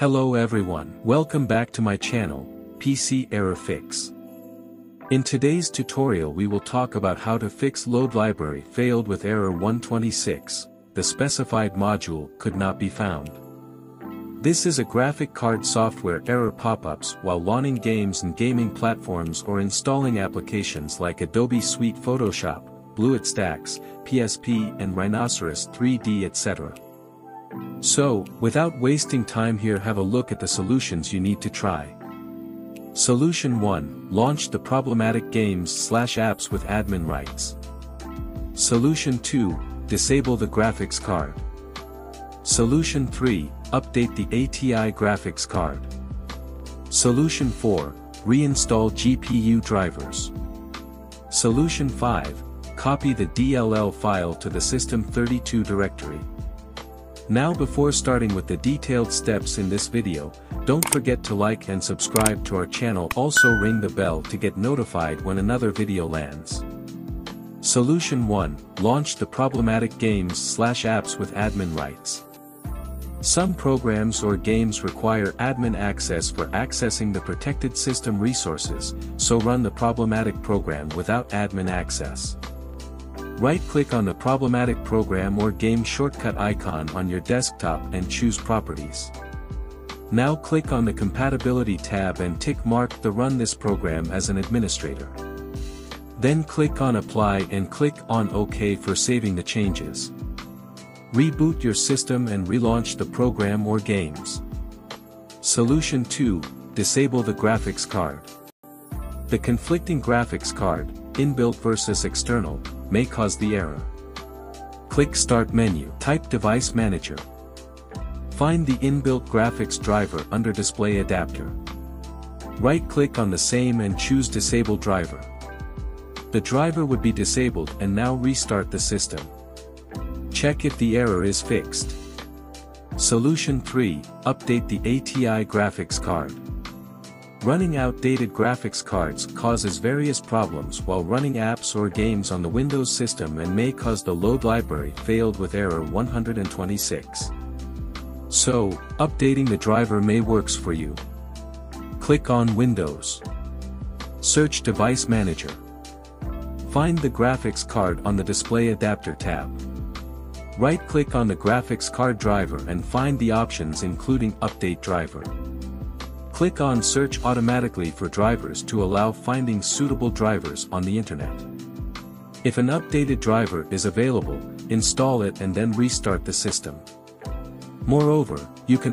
Hello everyone, welcome back to my channel, PC Error Fix. In today's tutorial we will talk about how to fix load library failed with error 126, the specified module could not be found. This is a graphic card software error pop-ups while launching games and gaming platforms or installing applications like Adobe Suite Photoshop, BlueStacks, PSP and Rhinoceros 3D etc. So, without wasting time here have a look at the solutions you need to try. Solution 1, launch the problematic games slash apps with admin rights. Solution 2, disable the graphics card. Solution 3, update the ATI graphics card. Solution 4, reinstall GPU drivers. Solution 5, copy the DLL file to the System32 directory. Now before starting with the detailed steps in this video, don't forget to like and subscribe to our channel also ring the bell to get notified when another video lands. Solution 1, launch the problematic games slash apps with admin rights. Some programs or games require admin access for accessing the protected system resources, so run the problematic program without admin access. Right-click on the problematic program or game shortcut icon on your desktop and choose Properties. Now click on the Compatibility tab and tick mark the Run this program as an administrator. Then click on Apply and click on OK for saving the changes. Reboot your system and relaunch the program or games. Solution 2, Disable the graphics card. The conflicting graphics card, inbuilt versus external, may cause the error. Click Start menu. Type Device Manager. Find the inbuilt graphics driver under Display Adapter. Right-click on the same and choose Disable Driver. The driver would be disabled and now restart the system. Check if the error is fixed. Solution 3, update the ATI graphics card. Running outdated graphics cards causes various problems while running apps or games on the Windows system and may cause the load library failed with error 126. So, updating the driver may works for you. Click on Windows. Search Device Manager. Find the graphics card on the Display Adapter tab. Right-click on the graphics card driver and find the options including Update Driver. Click on Search automatically for drivers to allow finding suitable drivers on the internet. If an updated driver is available, install it and then restart the system. Moreover, you can